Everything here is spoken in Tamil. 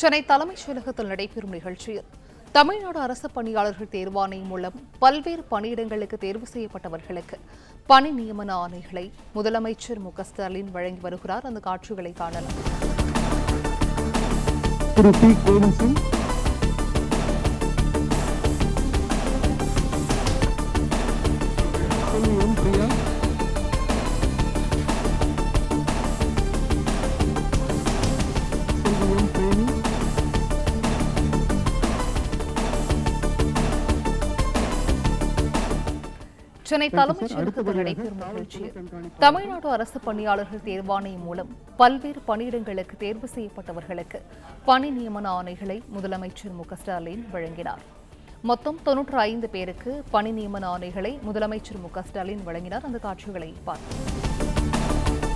சென்னை தலைமைச் செயலகத்தில் நடைபெறும் நிகழ்ச்சியில் தமிழ்நாடு அரசு பணியாளர்கள் தேர்வாணையம் மூலம் பல்வேறு பணியிடங்களுக்கு தேர்வு செய்யப்பட்டவர்களுக்கு பணி நியமன ஆணைகளை முதலமைச்சர் மு க ஸ்டாலின் வழங்கி வருகிறார். அந்த காட்சிகளை காணலாம். சென்னை தலைமைச் செயலகத்தில் நடைபெறும் நிகழ்ச்சியில் தமிழ்நாடு அரசு பணியாளர்கள் தேர்வாணையம் மூலம் பல்வேறு பணியிடங்களுக்கு தேர்வு செய்யப்பட்டவர்களுக்கு பணி நியமன ஆணைகளை முதலமைச்சர் மு ஸ்டாலின் வழங்கினார். மொத்தம் தொன்னூற்று ஐந்து பேருக்கு பணி நியமன ஆணைகளை முதலமைச்சர் மு ஸ்டாலின் வழங்கினார். அந்த காட்சிகளை பார்ப்போம்.